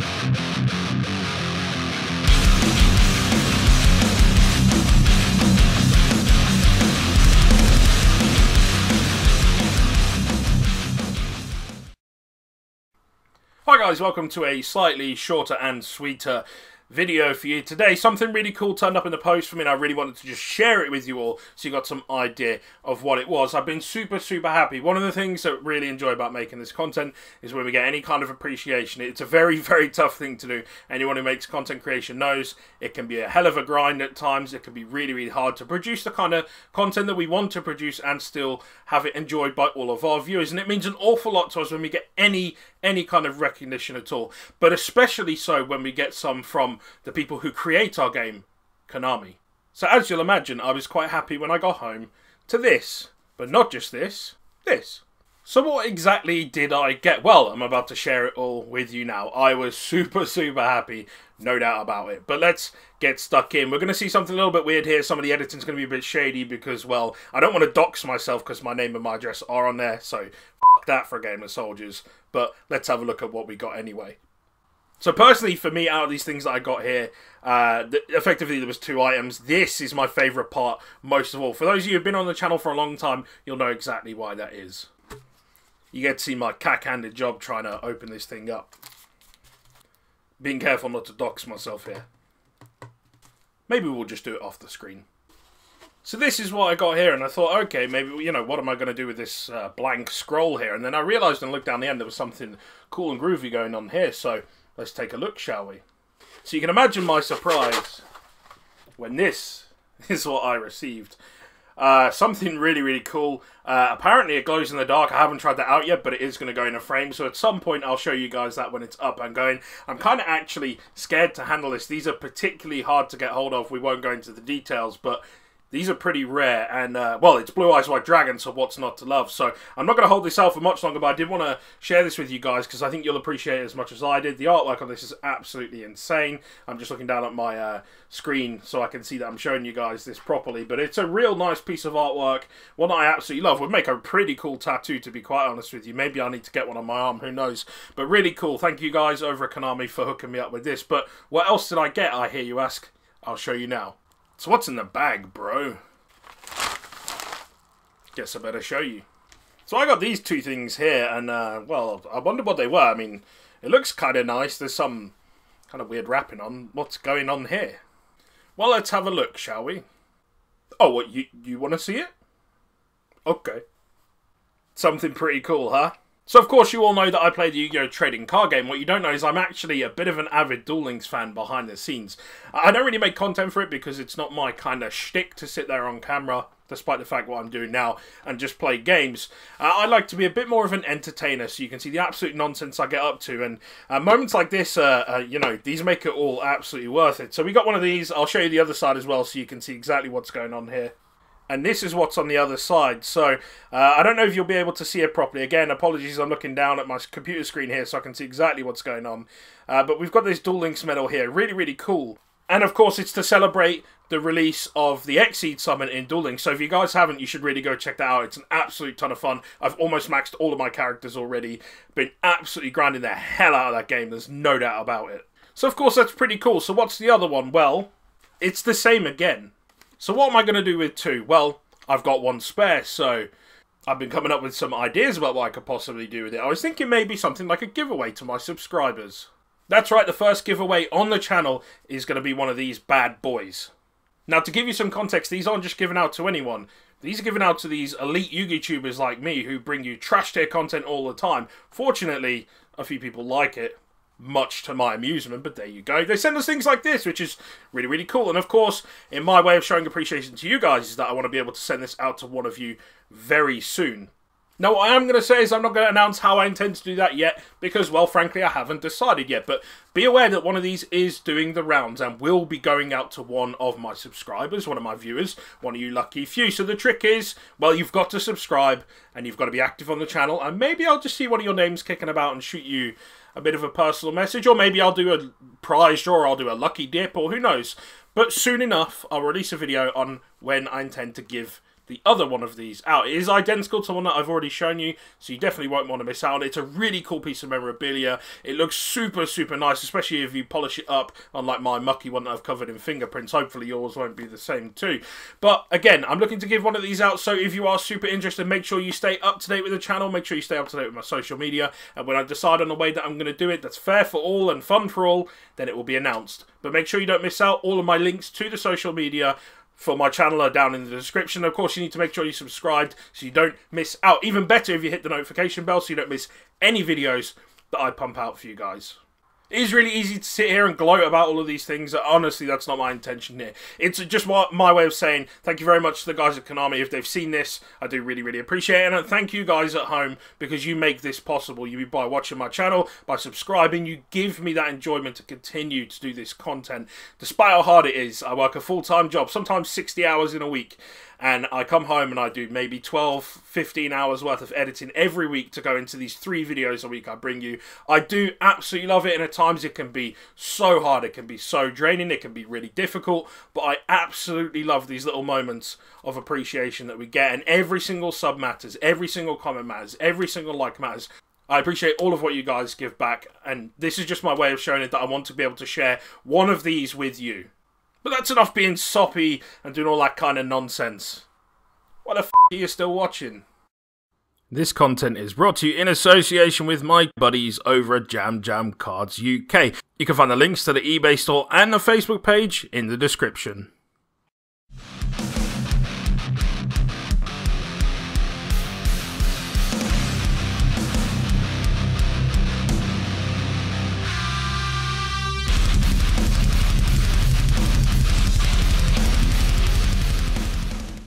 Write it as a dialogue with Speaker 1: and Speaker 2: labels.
Speaker 1: Hi guys, welcome to a slightly shorter and sweeter video for you today. Something really cool turned up in the post for me and I really wanted to just share it with you all so you got some idea of what it was. I've been super, super happy. One of the things that I really enjoy about making this content is when we get any kind of appreciation. It's a very, very tough thing to do. Anyone who makes content creation knows it can be a hell of a grind at times. It can be really, really hard to produce the kind of content that we want to produce and still have it enjoyed by all of our viewers. And it means an awful lot to us when we get any any kind of recognition at all. But especially so when we get some from the people who create our game, Konami. So as you'll imagine, I was quite happy when I got home to this. But not just this, this. So what exactly did I get? Well, I'm about to share it all with you now. I was super, super happy, no doubt about it. But let's get stuck in. We're going to see something a little bit weird here. Some of the editing's going to be a bit shady because, well, I don't want to dox myself because my name and my address are on there. So, that for a game of soldiers. But let's have a look at what we got anyway. So personally, for me, out of these things that I got here, uh, effectively there was two items. This is my favourite part most of all. For those of you who've been on the channel for a long time, you'll know exactly why that is. You get to see my cack-handed job trying to open this thing up. Being careful not to dox myself here. Maybe we'll just do it off the screen. So this is what I got here, and I thought, okay, maybe, you know, what am I going to do with this uh, blank scroll here? And then I realised and looked down the end there was something cool and groovy going on here, so let's take a look, shall we? So you can imagine my surprise when this is what I received. Uh, something really, really cool. Uh, apparently it glows in the dark. I haven't tried that out yet, but it is going to go in a frame. So at some point I'll show you guys that when it's up and going. I'm kind of actually scared to handle this. These are particularly hard to get hold of. We won't go into the details, but these are pretty rare, and uh, well, it's Blue Eyes White Dragon, so what's not to love? So I'm not going to hold this out for much longer, but I did want to share this with you guys because I think you'll appreciate it as much as I did. The artwork on this is absolutely insane. I'm just looking down at my uh, screen so I can see that I'm showing you guys this properly, but it's a real nice piece of artwork, one I absolutely love. Would make a pretty cool tattoo, to be quite honest with you. Maybe I need to get one on my arm, who knows? But really cool. Thank you guys over at Konami for hooking me up with this. But what else did I get, I hear you ask? I'll show you now. So what's in the bag, bro? Guess I better show you. So I got these two things here, and, uh, well, I wonder what they were. I mean, it looks kind of nice. There's some kind of weird wrapping on. What's going on here? Well, let's have a look, shall we? Oh, what, you, you want to see it? Okay. Something pretty cool, huh? So, of course, you all know that I play the Yu-Gi-Oh! trading card game. What you don't know is I'm actually a bit of an avid Duel Links fan behind the scenes. I don't really make content for it because it's not my kind of shtick to sit there on camera, despite the fact what I'm doing now, and just play games. Uh, I like to be a bit more of an entertainer, so you can see the absolute nonsense I get up to. And uh, moments like this, uh, uh you know, these make it all absolutely worth it. So we got one of these. I'll show you the other side as well so you can see exactly what's going on here and this is what's on the other side. So uh, I don't know if you'll be able to see it properly. Again, apologies, I'm looking down at my computer screen here so I can see exactly what's going on. Uh, but we've got this Duel Links medal here, really, really cool. And of course, it's to celebrate the release of the Xyz Summon in Duel Links. So if you guys haven't, you should really go check that out. It's an absolute ton of fun. I've almost maxed all of my characters already. Been absolutely grinding the hell out of that game. There's no doubt about it. So of course, that's pretty cool. So what's the other one? Well, it's the same again. So what am I going to do with two? Well, I've got one spare, so I've been coming up with some ideas about what I could possibly do with it. I was thinking maybe something like a giveaway to my subscribers. That's right, the first giveaway on the channel is going to be one of these bad boys. Now, to give you some context, these aren't just given out to anyone. These are given out to these elite YouTubers like me who bring you trash tier content all the time. Fortunately, a few people like it much to my amusement, but there you go. They send us things like this, which is really, really cool. And of course, in my way of showing appreciation to you guys is that I want to be able to send this out to one of you very soon. Now, what I am going to say is I'm not going to announce how I intend to do that yet, because, well, frankly, I haven't decided yet. But be aware that one of these is doing the rounds and will be going out to one of my subscribers, one of my viewers, one of you lucky few. So the trick is, well, you've got to subscribe and you've got to be active on the channel, and maybe I'll just see one of your names kicking about and shoot you a bit of a personal message, or maybe I'll do a prize draw, or I'll do a lucky dip, or who knows. But soon enough, I'll release a video on when I intend to give the other one of these out. It is identical to one that I've already shown you, so you definitely won't want to miss out. It's a really cool piece of memorabilia. It looks super, super nice, especially if you polish it up, unlike my mucky one that I've covered in fingerprints. Hopefully yours won't be the same too. But again, I'm looking to give one of these out, so if you are super interested, make sure you stay up to date with the channel, make sure you stay up to date with my social media, and when I decide on the way that I'm going to do it that's fair for all and fun for all, then it will be announced. But make sure you don't miss out. All of my links to the social media for my channel are down in the description. Of course, you need to make sure you're subscribed so you don't miss out. Even better if you hit the notification bell so you don't miss any videos that I pump out for you guys. It is really easy to sit here and gloat about all of these things. Honestly, that's not my intention here. It's just my way of saying thank you very much to the guys at Konami. If they've seen this, I do really, really appreciate it. And thank you guys at home because you make this possible. You by watching my channel, by subscribing, you give me that enjoyment to continue to do this content. Despite how hard it is, I work a full-time job, sometimes 60 hours in a week and I come home and I do maybe 12, 15 hours worth of editing every week to go into these three videos a week I bring you. I do absolutely love it, and at times it can be so hard, it can be so draining, it can be really difficult, but I absolutely love these little moments of appreciation that we get, and every single sub matters, every single comment matters, every single like matters. I appreciate all of what you guys give back, and this is just my way of showing it that I want to be able to share one of these with you. But that's enough being soppy and doing all that kind of nonsense. What the f are you still watching? This content is brought to you in association with my buddies over at Jam Jam Cards UK. You can find the links to the eBay store and the Facebook page in the description.